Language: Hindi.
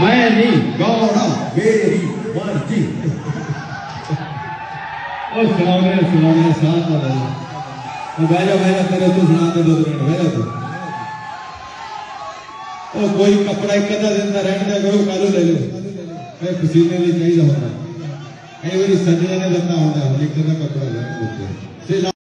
मैं नहीं गौरा मेरी मर्ज़ी। और सुनाओ सुनाओ साथ में बैठो बैठो तेरे तू सुनाते दो मिनट बैठो तू। ओ, कोई कपड़ा एक कदा दिन रहने दिया करो, कालू ले लो। कहीं खुशी ने लिए कहीं जाओ कहीं मेरी संजय ने लगता होता है, एक कदा कपड़ा रहने देते हैं